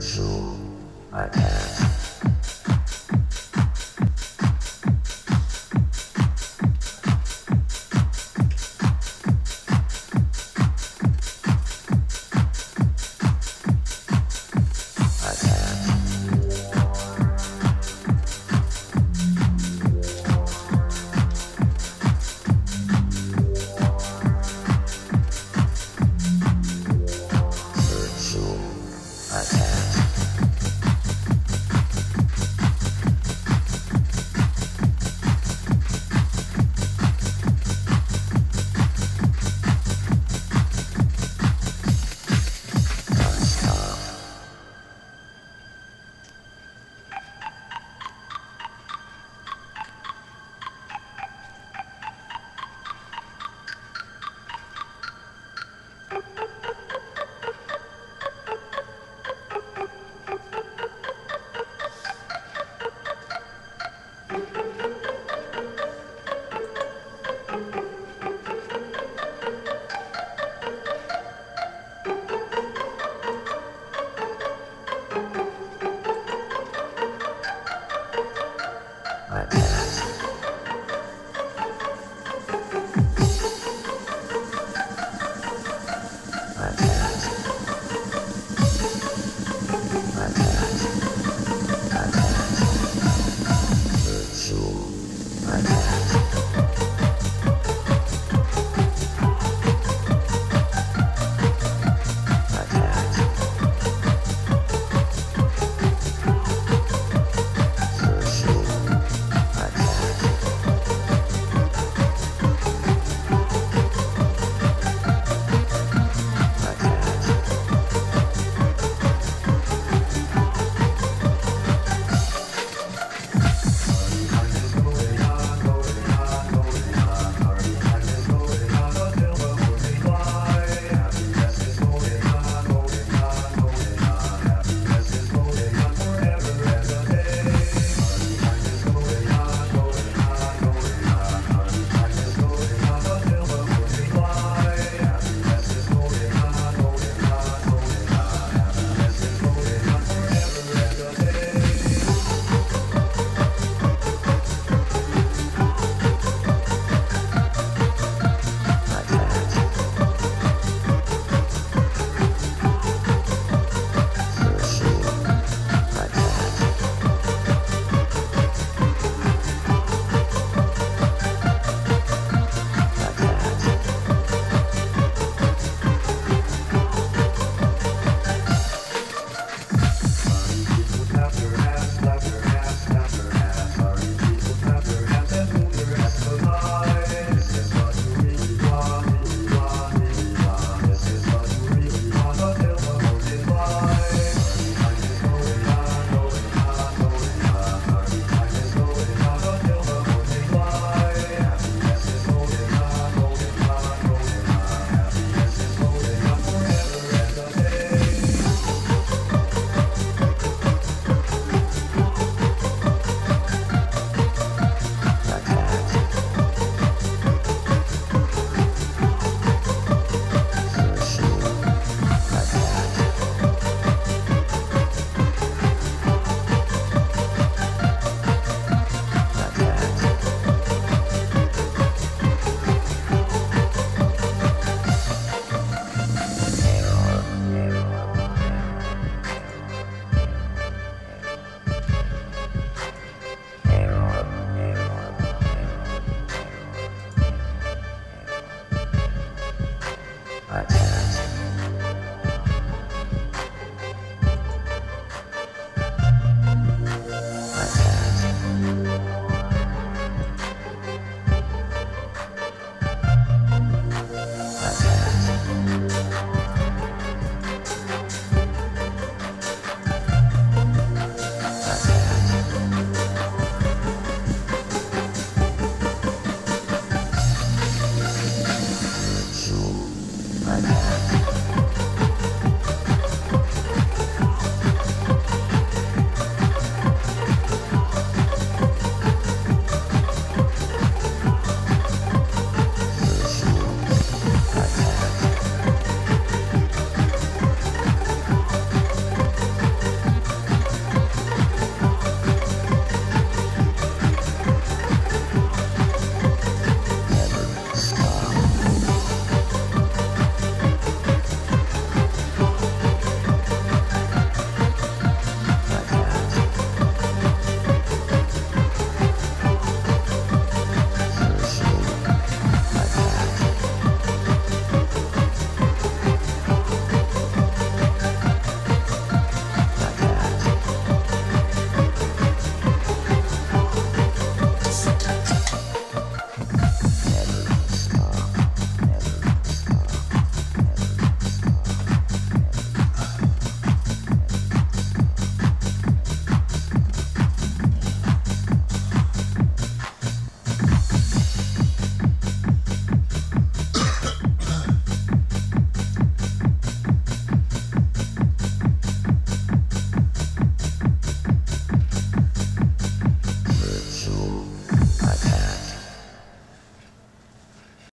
so I can Yeah.